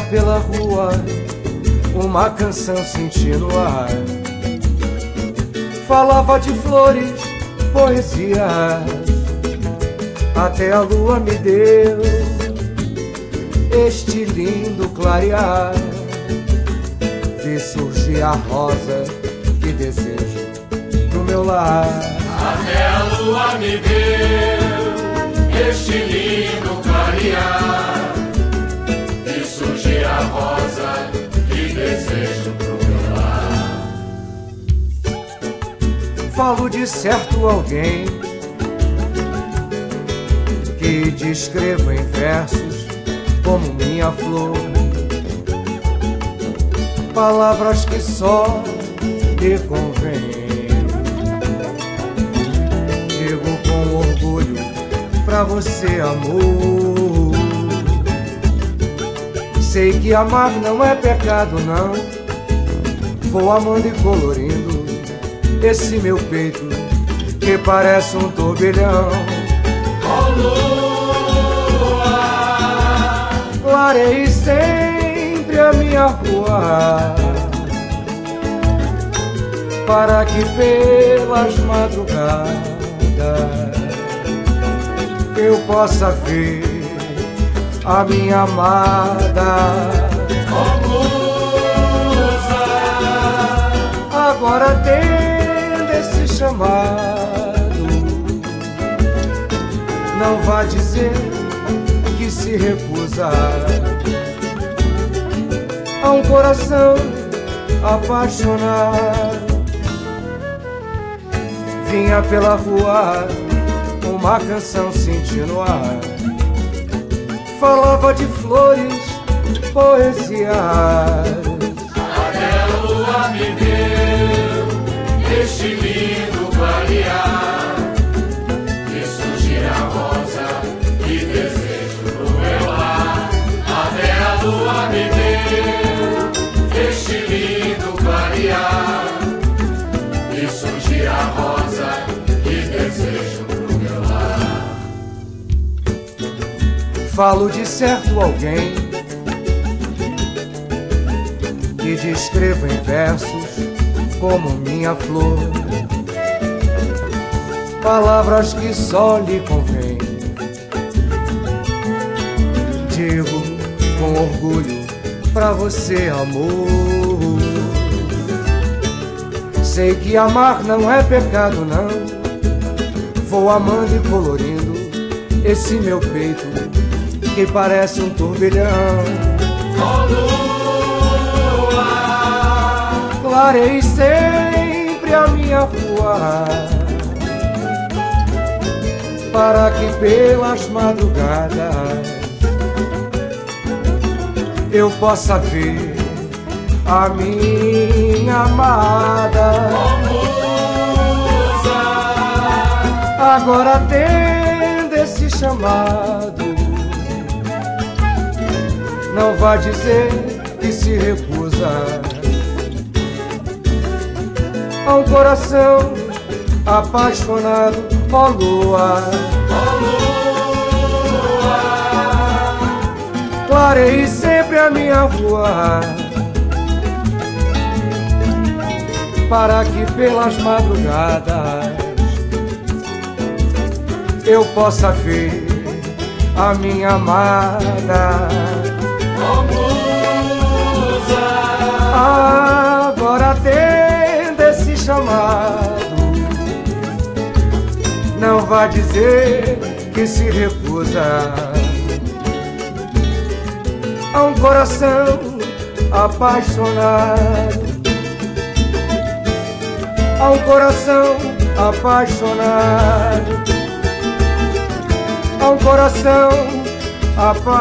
pela rua uma canção senti no ar. Falava de flores, poesia, até a lua me deu este lindo clarear. Vi surgir a rosa que desejo no meu lar. Até a lua me deu este lindo clarear. Rosa que desejo pro meu lar. Falo de certo alguém que descrevo em versos como minha flor. Palavras que só lhe convém. Digo com orgulho pra você, amor. Sei que amar não é pecado, não. Vou amando e colorindo esse meu peito que parece um turbilhão. Clarei sempre a minha rua para que pelas madrugadas eu possa ver a minha amada. Agora atenda esse chamado. Não vá dizer que se recusa a um coração apaixonado. Vinha pela rua uma canção sentindo ar. Falava de flores, poesias Até Falo de certo alguém que descrevo em versos como minha flor. Palavras que só lhe convém. Digo com orgulho pra você, amor. Sei que amar não é pecado, não. Vou amando e colorindo esse meu peito que parece um turbilhão. Clarei sempre a minha rua para que pelas madrugadas eu possa ver a minha amada. Agora atenda esse chamado. Não vá dizer que se recusa a um coração apaixonado, ó lua. Clarei sempre a minha rua para que pelas madrugadas eu possa ver a minha amada. Não vá dizer que se recusa a um coração apaixonado. A um coração apaixonado. A um coração apaixonado.